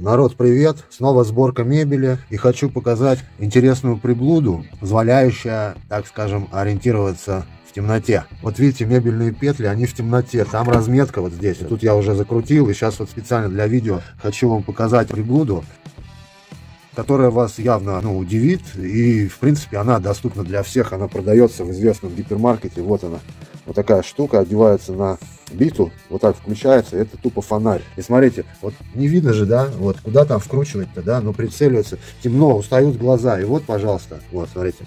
Народ, привет! Снова сборка мебели и хочу показать интересную приблуду, позволяющую, так скажем, ориентироваться в темноте. Вот видите, мебельные петли, они в темноте. Там разметка вот здесь. Тут я уже закрутил и сейчас вот специально для видео хочу вам показать приблуду которая вас явно ну, удивит. И, в принципе, она доступна для всех. Она продается в известном гипермаркете. Вот она. Вот такая штука одевается на биту, вот так включается, это тупо фонарь. И смотрите, вот не видно же, да, вот куда там вкручивать-то, да, но прицеливается, темно, устают глаза. И вот, пожалуйста, вот, смотрите,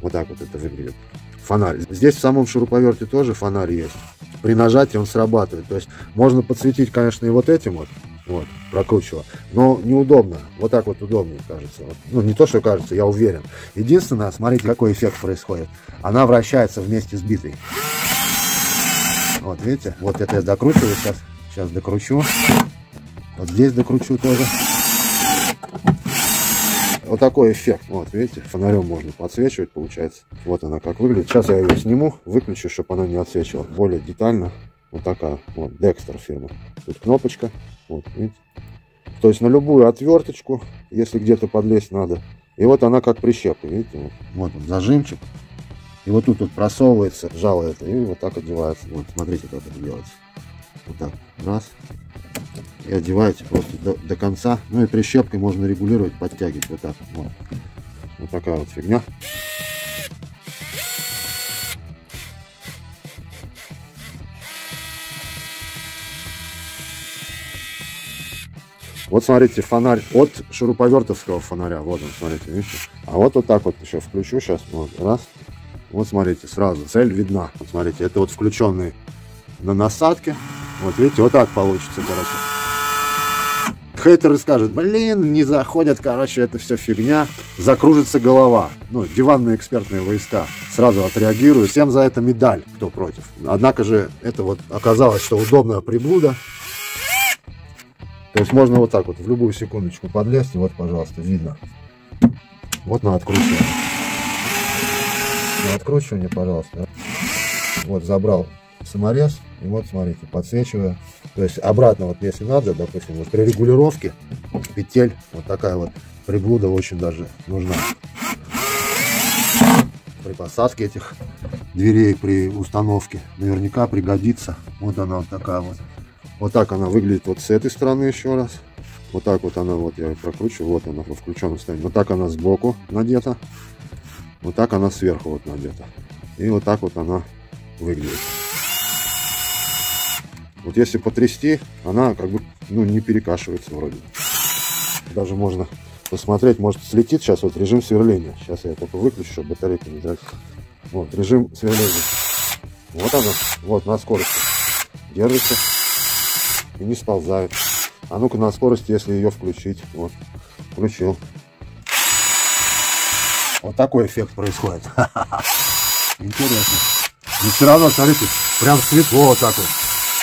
вот так вот это выглядит. Фонарь. Здесь в самом шуруповерте тоже фонарь есть. При нажатии он срабатывает. То есть можно подсветить, конечно, и вот этим вот, вот, прокручивала. Но неудобно. Вот так вот удобнее, кажется. Вот. Ну, не то, что кажется, я уверен. Единственное, смотрите, какой эффект происходит. Она вращается вместе с битой. Вот, видите? Вот это я докручиваю сейчас. Сейчас докручу. Вот здесь докручу тоже. Вот такой эффект. Вот, видите, фонарем можно подсвечивать, получается. Вот она как выглядит. Сейчас я ее сниму, выключу, чтобы она не отсвечивала. Более детально. Вот такая. Вот, Dexter фирма. Тут кнопочка. Вот, видите? То есть на любую отверточку, если где-то подлезть надо. И вот она как прищепка, видите? Вот, вот зажимчик. И вот тут вот просовывается, жало это, и вот так одевается. Вот, смотрите, как это делается. Вот так, раз. И одеваете просто до, до конца. Ну и прищепкой можно регулировать, подтягивать вот так. Вот, вот такая вот фигня. Вот смотрите, фонарь от шуруповертовского фонаря. Вот он, смотрите, видите? А вот вот так вот еще включу сейчас. Вот, раз. Вот смотрите, сразу цель видна. Вот смотрите, это вот включенный на насадке. Вот видите, вот так получится, короче. Хейтеры скажут, блин, не заходят, короче, это все фигня. Закружится голова. Ну, диванные экспертные войска сразу отреагируют. Всем за это медаль, кто против. Однако же, это вот оказалось, что удобная приблуда. То есть можно вот так вот в любую секундочку подлезть, и вот, пожалуйста, видно. Вот на откручивание. На откручивание, пожалуйста. Вот забрал саморез, и вот смотрите, подсвечиваю. То есть обратно, вот если надо, допустим, вот при регулировке петель, вот такая вот приблуда очень даже нужна. При посадке этих дверей, при установке наверняка пригодится. Вот она вот такая вот. Вот так она выглядит вот с этой стороны еще раз. Вот так вот она, вот я прокручиваю, вот она во включенном состоянии. Вот так она сбоку надета. Вот так она сверху вот надета. И вот так вот она выглядит. Вот если потрясти, она как бы ну, не перекашивается вроде. Даже можно посмотреть, может слетит сейчас вот режим сверления. Сейчас я только выключу, чтобы батарейка не тратить. Вот, режим сверления. Вот она, вот на скорости. Держится и не сползает. А ну-ка на скорости, если ее включить. Вот, включил. Вот такой эффект происходит. Интересно. Но все равно, смотрите, прям светло вот так вот.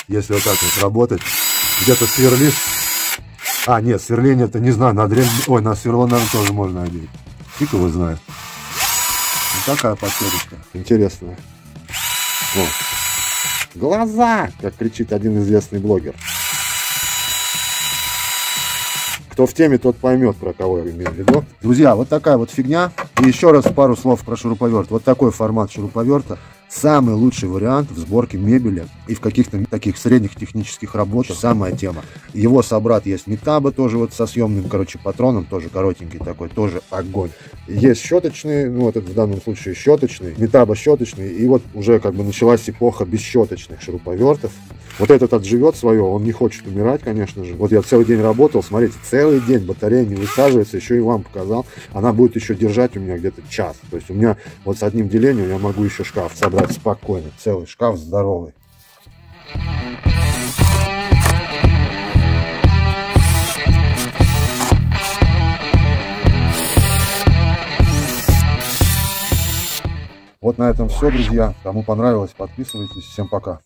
Если вот так вот работать. Где-то сверлишь. А, нет, сверление это не знаю, на дрель... Ой, на сверло, наверное, тоже можно одеть. Фиг его знает. Вот такая подсветочка. Интересная. Вот. Глаза! Как кричит один известный блогер. Кто в теме, тот поймет, про кого я имею в виду. Друзья, вот такая вот фигня. И еще раз пару слов про шуруповерт. Вот такой формат шуруповерта. Самый лучший вариант в сборке мебели и в каких-то таких средних технических работах. Самая тема. Его собрат есть Метаба тоже вот со съемным, короче, патроном, тоже коротенький такой, тоже огонь. Есть щеточный, ну вот это в данном случае щеточный, Метаба щеточный. И вот уже как бы началась эпоха бесщеточных шуруповертов. Вот этот отживет свое, он не хочет умирать, конечно же. Вот я целый день работал, смотрите, целый день батарея не высаживается, еще и вам показал. Она будет еще держать у меня где-то час. То есть у меня вот с одним делением я могу еще шкаф собрать спокойно. Целый шкаф здоровый. Вот на этом все, друзья. Кому понравилось, подписывайтесь. Всем пока.